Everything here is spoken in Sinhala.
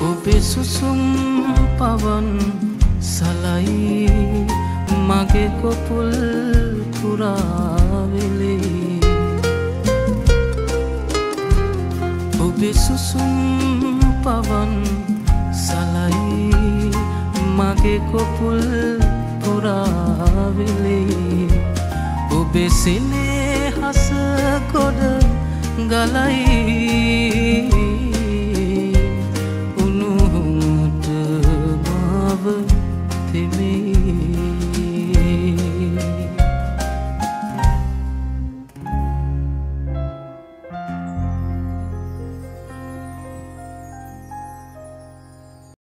ඔබේ සුසුම් පවන් සලයි මගේ කොපුල් පුරාවෙලේ. ඔබේ සුසුම් පවන් සලයි මගේ කොපුල් පුරාවෙලේ. ඔබේ සිනේ හස කොඩ ගලයි. me.